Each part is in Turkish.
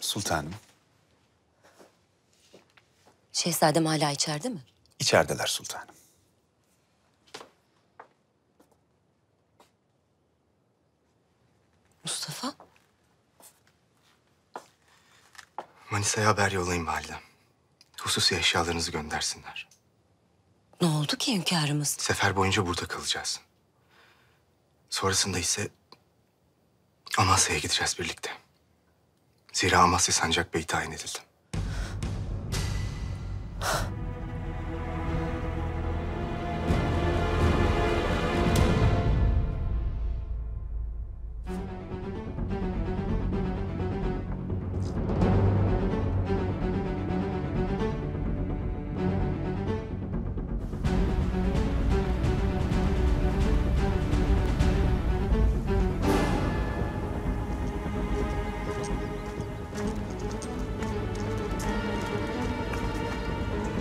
Sultanım, Şehzadem hala içeride mi? içerideler sultanım. Mustafa? Manisa'ya haber yollayın validem. Hususi eşyalarınızı göndersinler. Ne oldu ki hünkârımız? Sefer boyunca burada kalacağız. Sonrasında ise Amasya'ya gideceğiz birlikte. Zira Amasya Sancak Bey tayin edildi.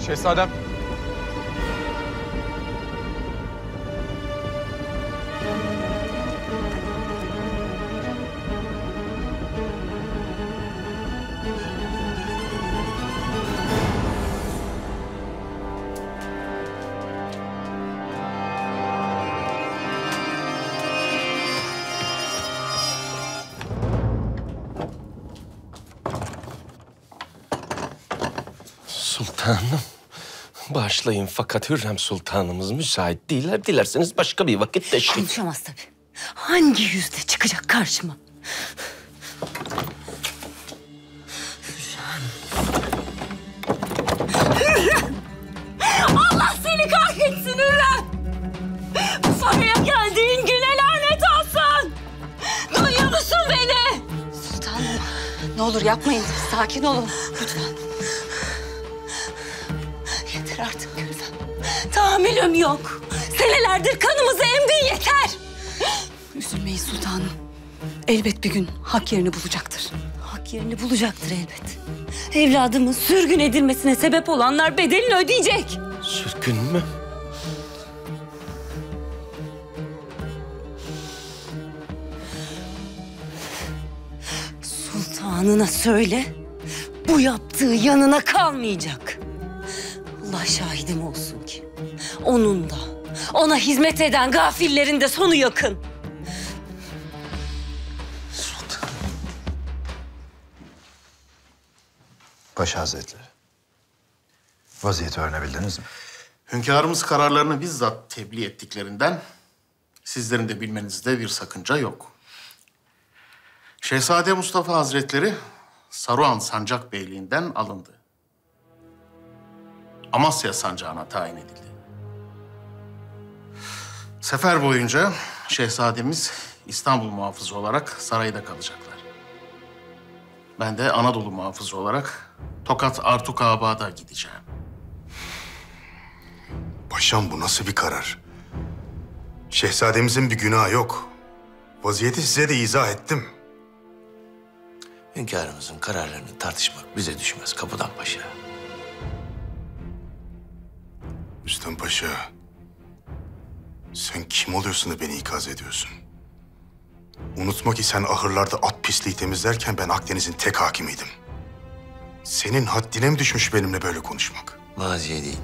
Şehzadem. Sultanım. Bağışlayın fakat Hürrem Sultanımız müsait değiller. Dilerseniz başka bir vakit teşrif. Konuşamaz tabii. Hangi yüzle çıkacak karşıma? Allah seni kahretsin Hürrem! Bu saraya geldiğin güne lanet olsun! Duyuyor musun beni? Sultanım ne olur yapmayın. Sakin olun. Lütfen. Yeter artık Gülfem. Tahammülüm yok. Senelerdir kanımızı emdin yeter. Üzülmeyin sultanım. Elbet bir gün hak yerini bulacaktır. Hak yerini bulacaktır elbet. Evladımın sürgün edilmesine sebep olanlar bedelini ödeyecek. Sürgün mü? Sultanına söyle, bu yaptığı yanına kalmayacak. Allah şahidim olsun ki onun da, ona hizmet eden gafillerin de sonu yakın. Paşa Hazretleri. Vaziyeti öğrenebildiniz mi? Hünkârımız kararlarını bizzat tebliğ ettiklerinden sizlerin de bilmenizde bir sakınca yok. Şehzade Mustafa Hazretleri Saruhan Sancak Beyliğinden alındı. Amasya Sancağı'na tayin edildi. Sefer boyunca şehzademiz İstanbul muhafızı olarak sarayda kalacaklar. Ben de Anadolu muhafızı olarak Tokat Artuk Abad'a gideceğim. Paşam bu nasıl bir karar? Şehzademizin bir günahı yok. Vaziyeti size de izah ettim. Hünkârımızın kararlarını tartışmak bize düşmez kapıdan paşa. Rüstem Paşa, sen kim oluyorsun da beni ikaz ediyorsun? Unutma ki sen ahırlarda at pisliği temizlerken ben Akdeniz'in tek hakimiydim. Senin haddine mi düşmüş benimle böyle konuşmak? Maziye değil.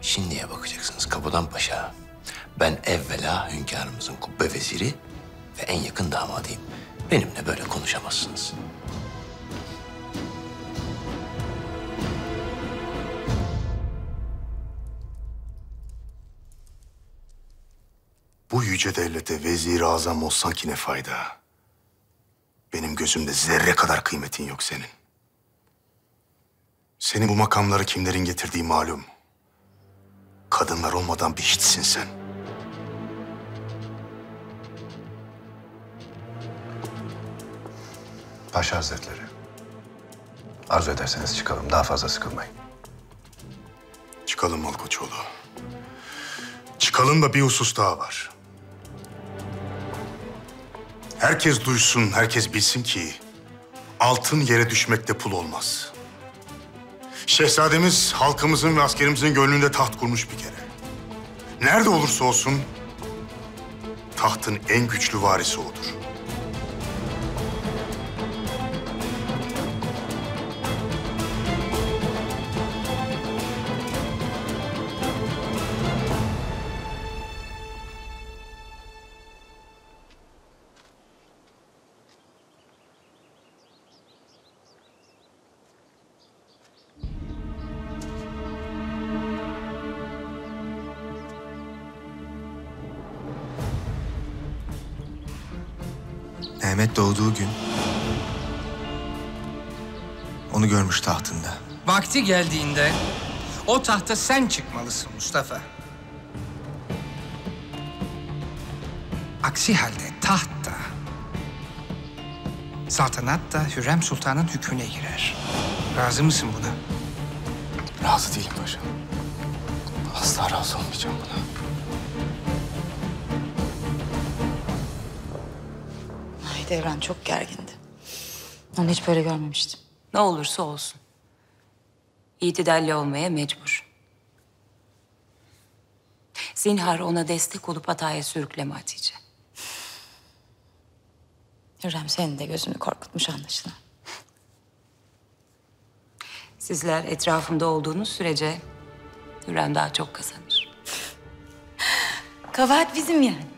Şimdiye bakacaksınız kapıdan paşa. Ben evvela hünkârımızın kubbe veziri ve en yakın damadıyım. Benimle böyle konuşamazsınız. Bu yüce devlete vezir-i azam olsan ki ne fayda? Benim gözümde zerre kadar kıymetin yok senin. Senin bu makamları kimlerin getirdiği malum. Kadınlar olmadan bir hiçsin sen. Paşa Hazretleri. Arzu ederseniz çıkalım. Daha fazla sıkılmayın. Çıkalım Malkoçoğlu. Çıkalım da bir husus daha var. Herkes duysun, herkes bilsin ki altın yere düşmekte pul olmaz. Şehzademiz halkımızın ve askerimizin gönlünde taht kurmuş bir kere. Nerede olursa olsun tahtın en güçlü varisi odur. Mehmet doğduğu gün onu görmüş tahtında. Vakti geldiğinde o tahta sen çıkmalısın Mustafa. Aksi halde taht da, saltanat da Hürrem Sultan'ın hükmüne girer. Razı mısın buna? Razı değilim paşam. Asla razı olmayacağım buna. Devran çok gergindi. Onu hiç böyle görmemiştim. Ne olursa olsun. İtidalli olmaya mecbur. Zinhar ona destek olup hataya sürükleme Hatice. Hürrem senin de gözünü korkutmuş anlaşılan. Sizler etrafımda olduğunuz sürece Hürrem daha çok kazanır. Kabahat bizim yani.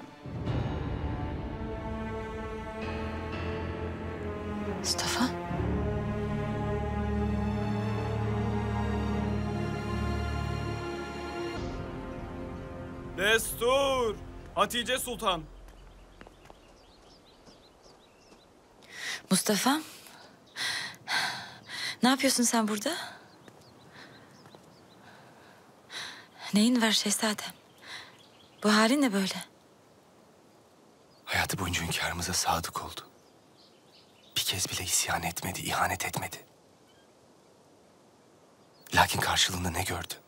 Destur! Hatice Sultan. Mustafa. Ne yapıyorsun sen burada? Neyin var şehzadem? Bu halin ne böyle? Hayatı boyunca hünkârımıza sadık oldu. Bir kez bile isyan etmedi, ihanet etmedi. Lakin karşılığında ne gördü?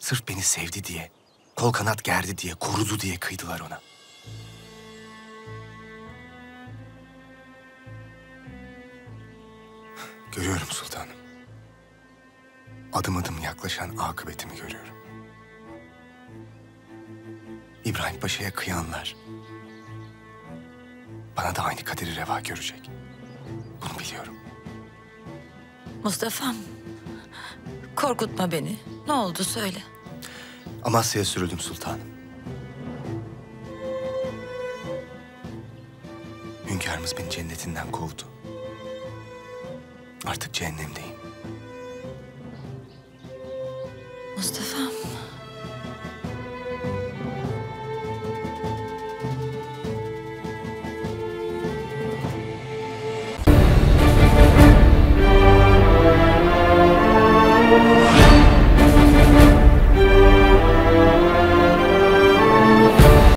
Sırf beni sevdi diye, kol kanat gerdi diye, korudu diye kıydılar ona. Görüyorum sultanım. Adım adım yaklaşan akıbetimi görüyorum. İbrahim Paşa'ya kıyanlar bana da aynı kaderi reva görecek. Bunu biliyorum. Mustafa'm. Korkutma beni. Ne oldu söyle. Amasya'ya sürüldüm sultanım. Hünkârımız beni cennetinden kovdu. Artık cehennemdeyim. Mustafa'm.